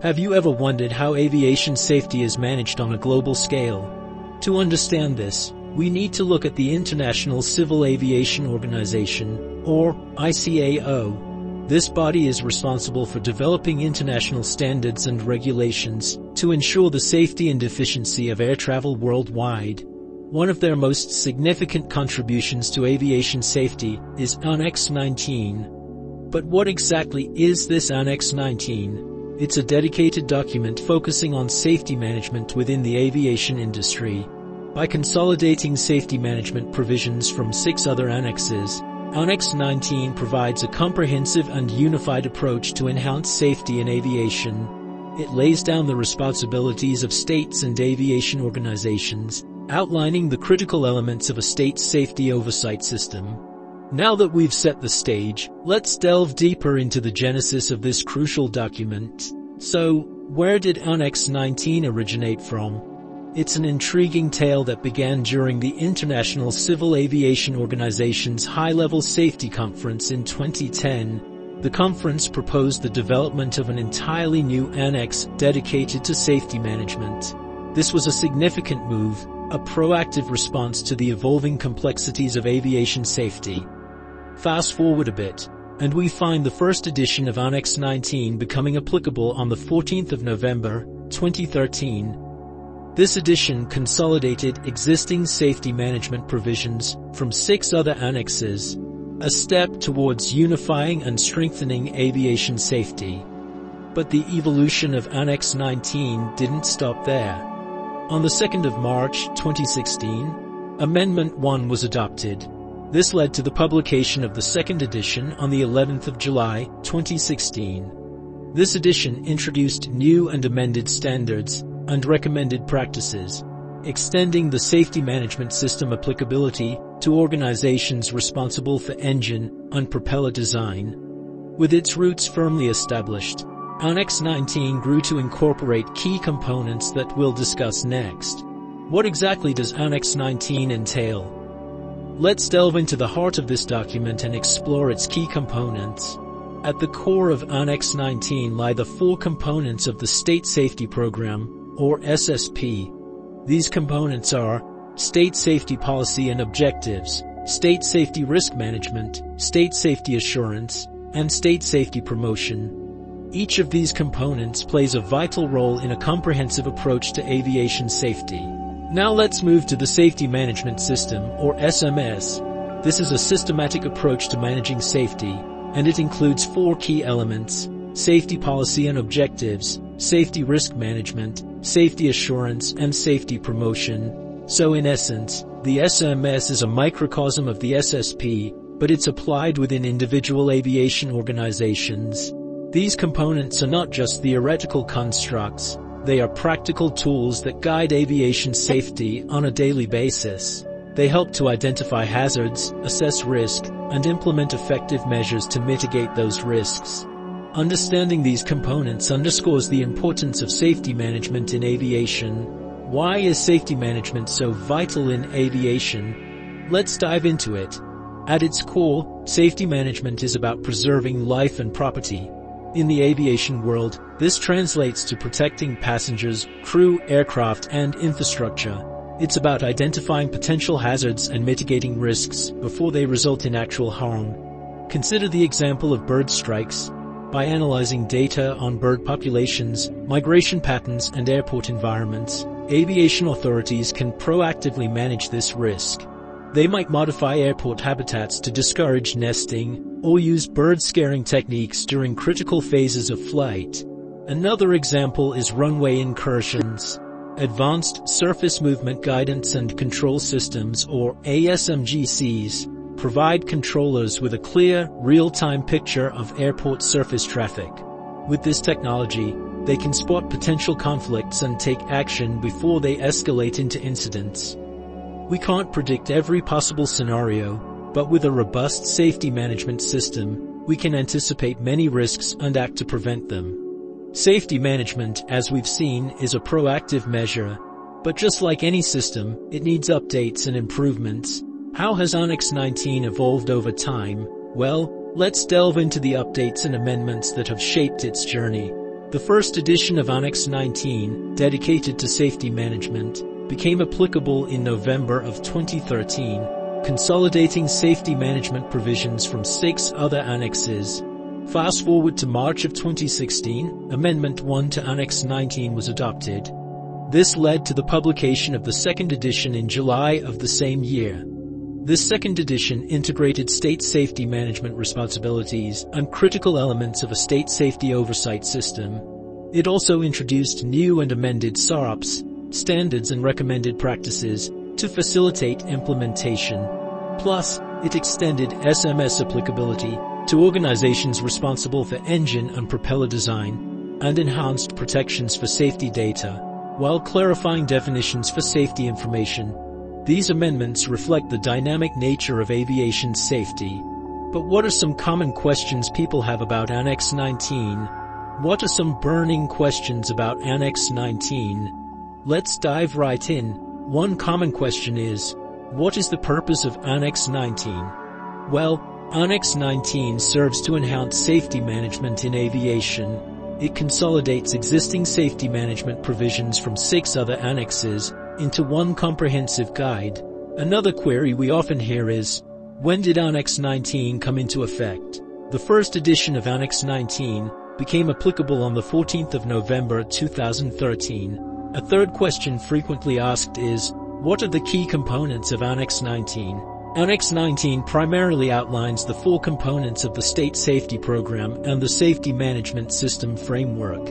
Have you ever wondered how aviation safety is managed on a global scale? To understand this, we need to look at the International Civil Aviation Organization, or ICAO. This body is responsible for developing international standards and regulations to ensure the safety and efficiency of air travel worldwide. One of their most significant contributions to aviation safety is Annex 19. But what exactly is this Annex 19? It's a dedicated document focusing on safety management within the aviation industry. By consolidating safety management provisions from six other annexes, Annex 19 provides a comprehensive and unified approach to enhance safety in aviation. It lays down the responsibilities of states and aviation organizations, outlining the critical elements of a state's safety oversight system. Now that we've set the stage, let's delve deeper into the genesis of this crucial document. So, where did Annex 19 originate from? It's an intriguing tale that began during the International Civil Aviation Organization's High-Level Safety Conference in 2010. The conference proposed the development of an entirely new annex dedicated to safety management. This was a significant move, a proactive response to the evolving complexities of aviation safety. Fast forward a bit, and we find the first edition of Annex 19 becoming applicable on the 14th of November, 2013. This edition consolidated existing safety management provisions from six other annexes, a step towards unifying and strengthening aviation safety. But the evolution of Annex 19 didn't stop there. On the 2nd of March 2016, Amendment 1 was adopted. This led to the publication of the second edition on the 11th of July 2016. This edition introduced new and amended standards and recommended practices, extending the safety management system applicability to organizations responsible for engine and propeller design. With its roots firmly established, Annex 19 grew to incorporate key components that we'll discuss next. What exactly does Annex 19 entail? Let's delve into the heart of this document and explore its key components. At the core of Annex 19 lie the four components of the State Safety Program, or SSP. These components are State Safety Policy and Objectives, State Safety Risk Management, State Safety Assurance, and State Safety Promotion. Each of these components plays a vital role in a comprehensive approach to aviation safety. Now let's move to the Safety Management System, or SMS. This is a systematic approach to managing safety, and it includes four key elements, safety policy and objectives, safety risk management, safety assurance, and safety promotion. So in essence, the SMS is a microcosm of the SSP, but it's applied within individual aviation organizations. These components are not just theoretical constructs, they are practical tools that guide aviation safety on a daily basis. They help to identify hazards, assess risk, and implement effective measures to mitigate those risks. Understanding these components underscores the importance of safety management in aviation. Why is safety management so vital in aviation? Let's dive into it. At its core, safety management is about preserving life and property. In the aviation world, this translates to protecting passengers, crew, aircraft, and infrastructure. It's about identifying potential hazards and mitigating risks before they result in actual harm. Consider the example of bird strikes. By analyzing data on bird populations, migration patterns, and airport environments, aviation authorities can proactively manage this risk. They might modify airport habitats to discourage nesting or use bird scaring techniques during critical phases of flight. Another example is runway incursions. Advanced Surface Movement Guidance and Control Systems or ASMGCs provide controllers with a clear, real-time picture of airport surface traffic. With this technology, they can spot potential conflicts and take action before they escalate into incidents. We can't predict every possible scenario, but with a robust safety management system, we can anticipate many risks and act to prevent them. Safety management, as we've seen, is a proactive measure, but just like any system, it needs updates and improvements. How has Annex 19 evolved over time? Well, let's delve into the updates and amendments that have shaped its journey. The first edition of Annex 19, dedicated to safety management, became applicable in November of 2013, consolidating safety management provisions from six other annexes. Fast forward to March of 2016, Amendment 1 to Annex 19 was adopted. This led to the publication of the second edition in July of the same year. This second edition integrated state safety management responsibilities and critical elements of a state safety oversight system. It also introduced new and amended SAROPS, standards and recommended practices, to facilitate implementation. Plus, it extended SMS applicability to organizations responsible for engine and propeller design, and enhanced protections for safety data, while clarifying definitions for safety information these amendments reflect the dynamic nature of aviation safety. But what are some common questions people have about Annex 19? What are some burning questions about Annex 19? Let's dive right in. One common question is, what is the purpose of Annex 19? Well, Annex 19 serves to enhance safety management in aviation. It consolidates existing safety management provisions from six other annexes into one comprehensive guide. Another query we often hear is, when did Annex 19 come into effect? The first edition of Annex 19 became applicable on the 14th of November 2013. A third question frequently asked is, what are the key components of Annex 19? Annex 19 primarily outlines the four components of the State Safety Program and the Safety Management System Framework.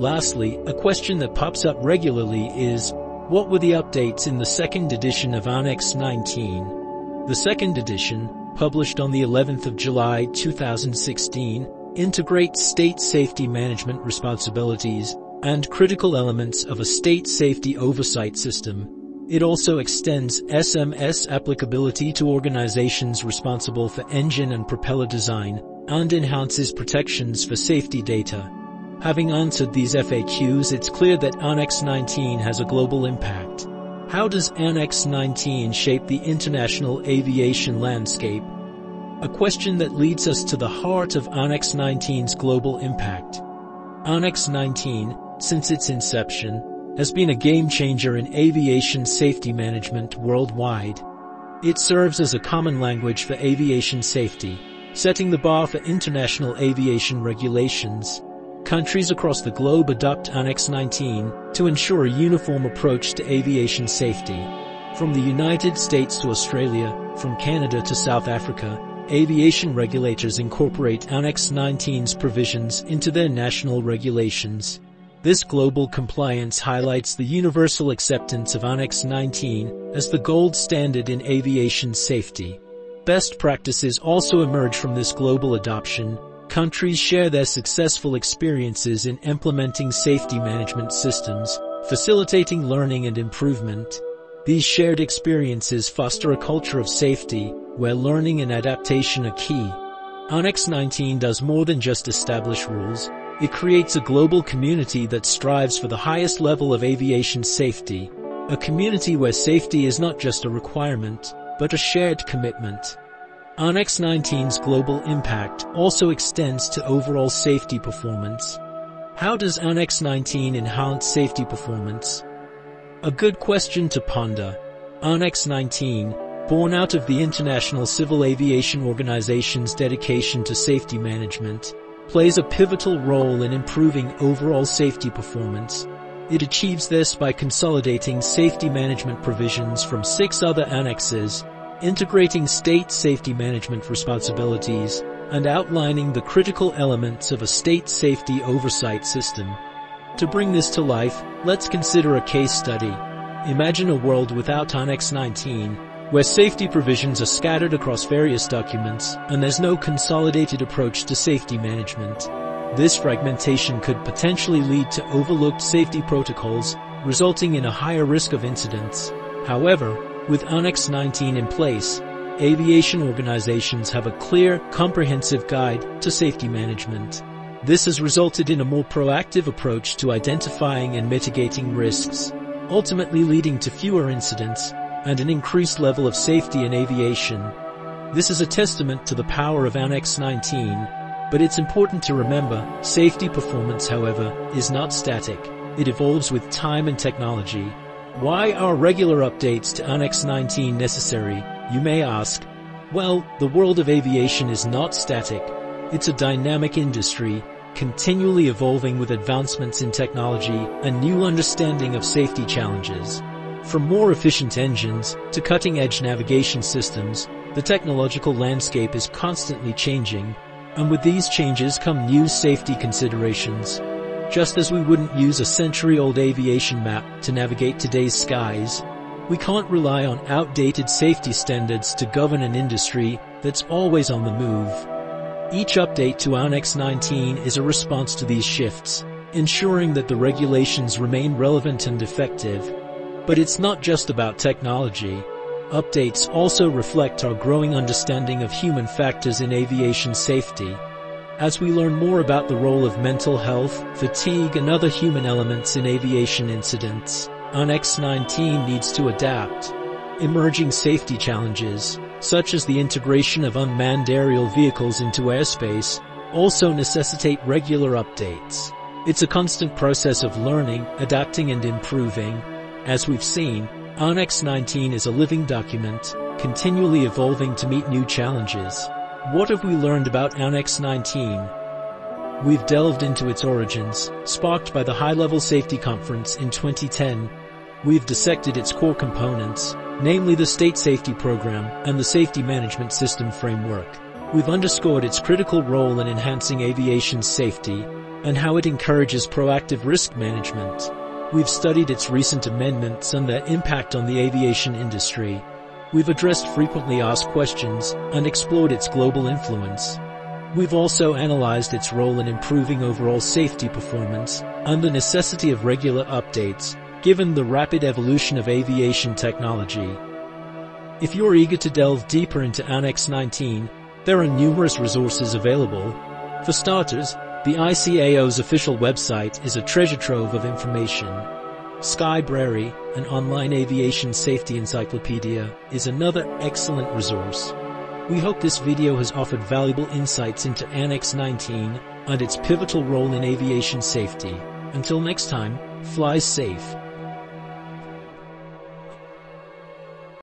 Lastly, a question that pops up regularly is, what were the updates in the second edition of Annex 19? The second edition, published on the 11th of July 2016, integrates state safety management responsibilities and critical elements of a state safety oversight system. It also extends SMS applicability to organizations responsible for engine and propeller design and enhances protections for safety data. Having answered these FAQs, it's clear that Annex 19 has a global impact. How does Annex 19 shape the international aviation landscape? A question that leads us to the heart of Annex 19's global impact. Annex 19, since its inception, has been a game changer in aviation safety management worldwide. It serves as a common language for aviation safety, setting the bar for international aviation regulations. Countries across the globe adopt Annex 19 to ensure a uniform approach to aviation safety. From the United States to Australia, from Canada to South Africa, aviation regulators incorporate Annex 19's provisions into their national regulations. This global compliance highlights the universal acceptance of Annex 19 as the gold standard in aviation safety. Best practices also emerge from this global adoption, Countries share their successful experiences in implementing safety management systems, facilitating learning and improvement. These shared experiences foster a culture of safety, where learning and adaptation are key. Annex 19 does more than just establish rules, it creates a global community that strives for the highest level of aviation safety, a community where safety is not just a requirement, but a shared commitment. Annex 19's global impact also extends to overall safety performance. How does Annex 19 enhance safety performance? A good question to ponder. Annex 19, born out of the International Civil Aviation Organization's dedication to safety management, plays a pivotal role in improving overall safety performance. It achieves this by consolidating safety management provisions from six other annexes integrating state safety management responsibilities, and outlining the critical elements of a state safety oversight system. To bring this to life, let's consider a case study. Imagine a world without Annex 19, where safety provisions are scattered across various documents, and there's no consolidated approach to safety management. This fragmentation could potentially lead to overlooked safety protocols, resulting in a higher risk of incidents. However, with Annex 19 in place, aviation organizations have a clear, comprehensive guide to safety management. This has resulted in a more proactive approach to identifying and mitigating risks, ultimately leading to fewer incidents and an increased level of safety in aviation. This is a testament to the power of Annex 19. But it's important to remember, safety performance however, is not static. It evolves with time and technology. Why are regular updates to Annex 19 necessary, you may ask? Well, the world of aviation is not static. It's a dynamic industry, continually evolving with advancements in technology and new understanding of safety challenges. From more efficient engines to cutting-edge navigation systems, the technological landscape is constantly changing, and with these changes come new safety considerations. Just as we wouldn't use a century-old aviation map to navigate today's skies, we can't rely on outdated safety standards to govern an industry that's always on the move. Each update to Annex 19 is a response to these shifts, ensuring that the regulations remain relevant and effective. But it's not just about technology. Updates also reflect our growing understanding of human factors in aviation safety. As we learn more about the role of mental health, fatigue and other human elements in aviation incidents, Annex 19 needs to adapt. Emerging safety challenges, such as the integration of unmanned aerial vehicles into airspace, also necessitate regular updates. It's a constant process of learning, adapting and improving. As we've seen, Annex 19 is a living document, continually evolving to meet new challenges. What have we learned about Annex 19? We've delved into its origins, sparked by the High-Level Safety Conference in 2010. We've dissected its core components, namely the State Safety Program and the Safety Management System Framework. We've underscored its critical role in enhancing aviation safety and how it encourages proactive risk management. We've studied its recent amendments and their impact on the aviation industry. We've addressed frequently asked questions and explored its global influence. We've also analyzed its role in improving overall safety performance and the necessity of regular updates given the rapid evolution of aviation technology. If you're eager to delve deeper into Annex 19, there are numerous resources available. For starters, the ICAO's official website is a treasure trove of information. Skybrary, an online aviation safety encyclopedia, is another excellent resource. We hope this video has offered valuable insights into Annex 19 and its pivotal role in aviation safety. Until next time, fly safe.